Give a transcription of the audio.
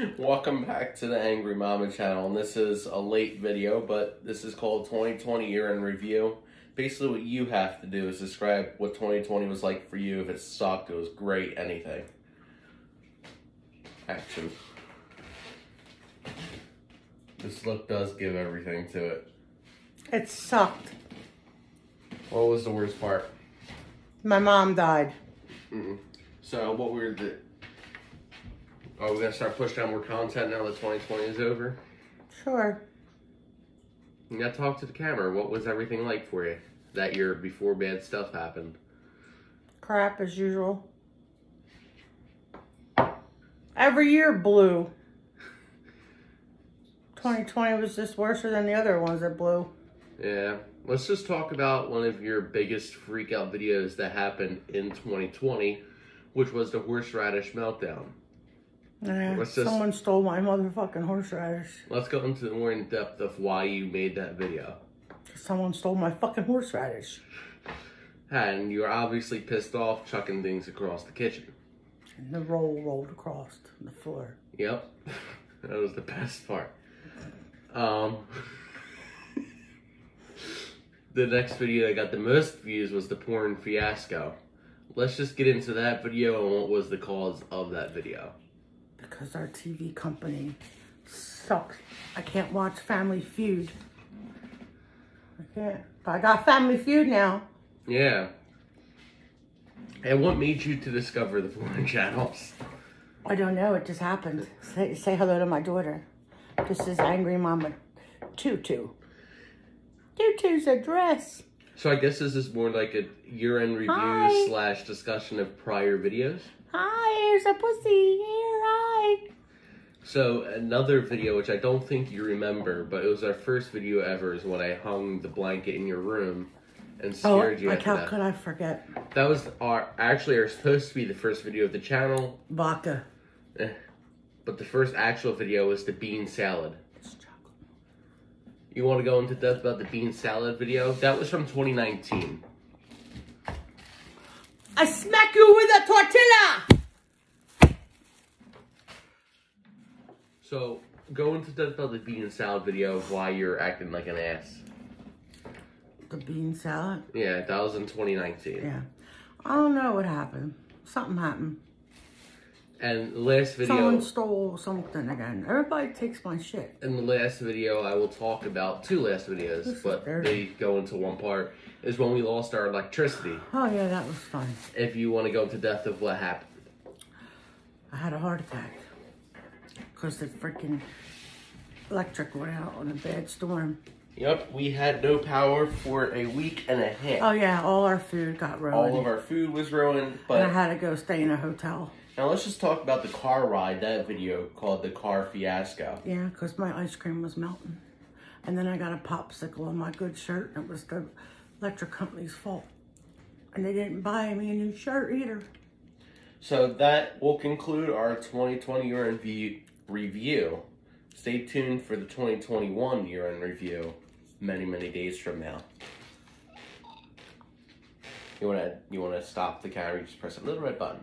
Welcome back to the Angry Momma channel. And this is a late video, but this is called 2020 Year in Review. Basically, what you have to do is describe what 2020 was like for you. If it sucked, it was great, anything. Action. This look does give everything to it. It sucked. What was the worst part? My mom died. Mm-mm. So, what were the. Are we gonna start pushing out more content now that 2020 is over? Sure. You gotta talk to the camera. What was everything like for you that year before bad stuff happened? Crap as usual. Every year blew. 2020 was just worse than the other ones that blew. Yeah. Let's just talk about one of your biggest freak out videos that happened in 2020, which was the horseradish meltdown. Yeah, What's this? someone stole my motherfucking horseradish. Let's go into the more in depth of why you made that video. Someone stole my fucking horseradish. And you're obviously pissed off chucking things across the kitchen. And the roll rolled across the floor. Yep. that was the best part. Um, the next video that got the most views was the porn fiasco. Let's just get into that video and what was the cause of that video. Because our TV company sucks. I can't watch Family Feud. I can't. But I got Family Feud now. Yeah. And what made you to discover the porn channels? I don't know. It just happened. Say, say hello to my daughter. This is Angry Momma Tutu. Tutu's a dress. So I guess this is more like a year-end review Hi. slash discussion of prior videos. Hi, here's a pussy. Here, So another video which I don't think you remember, but it was our first video ever, is when I hung the blanket in your room and Oh, scared you like how that. could I forget? That was our actually our supposed to be the first video of the channel, Vodka. eh, but the first actual video was the bean salad. You want to go into depth about the bean salad video? That was from 2019. I smack you with a tortilla. So go into depth about the bean salad video of why you're acting like an ass. The bean salad. Yeah, that was in 2019. Yeah. I don't know what happened. Something happened. And the last video. Someone stole something again. Everybody takes my shit. in the last video, I will talk about two last videos, This but they go into one part. Is when we lost our electricity. Oh yeah, that was fun. If you want to go into depth of what happened, I had a heart attack because the freaking electric went out on a bad storm. yep, we had no power for a week and a half. Oh yeah, all our food got ruined. All of our food was ruined. and I had to go stay in a hotel. now let's just talk about the car ride. That video called the car fiasco. Yeah, because my ice cream was melting. And then I got a popsicle on my good shirt, and it was the electric company's fault. And they didn't buy me a new shirt either. So that will conclude our 2020 year in view review. Stay tuned for the 2021 year in review many many days from now. You wanna you wanna stop the camera? You just press a little red button.